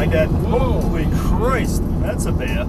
My dad. Whoa. Holy Christ, that's a bear.